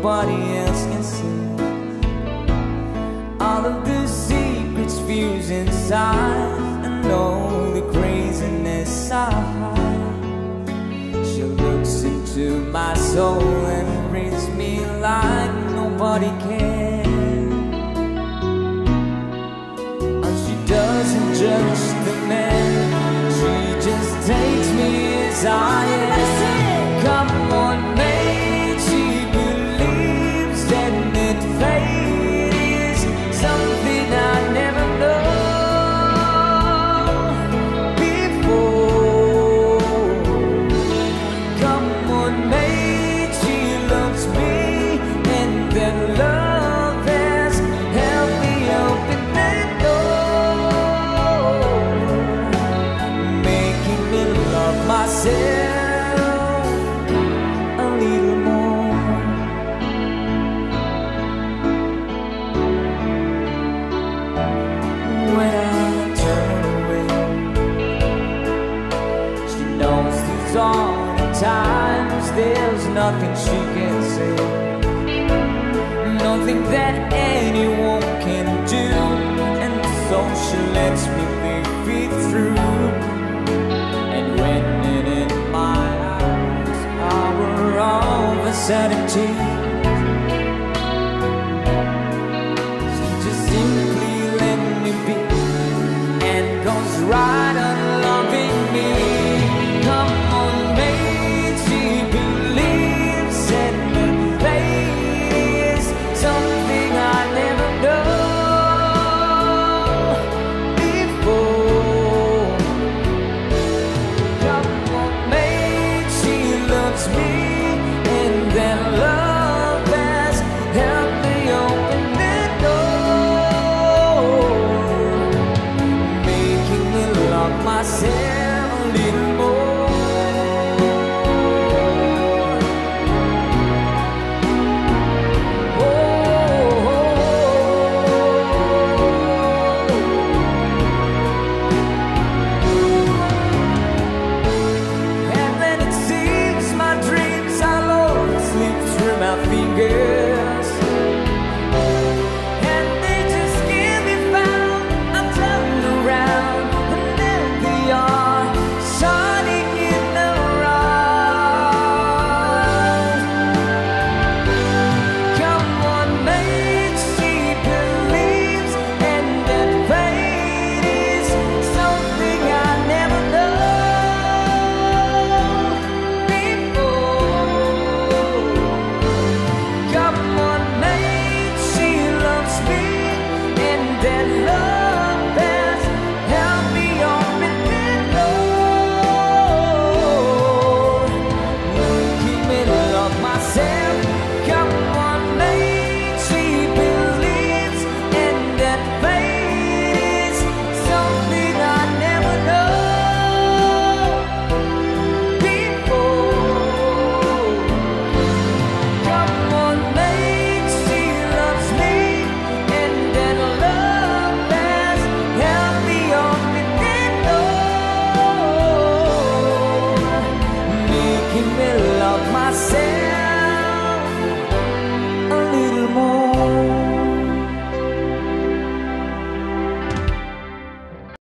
nobody else can see. All of the secrets fused inside And all the craziness I hide. She looks into my soul and reads me like nobody can And she doesn't judge the man. She just takes me as I times. There's nothing she can say, nothing that anyone can do, and so she lets me live it through. And when it in my eyes, hour of a certainty. ser.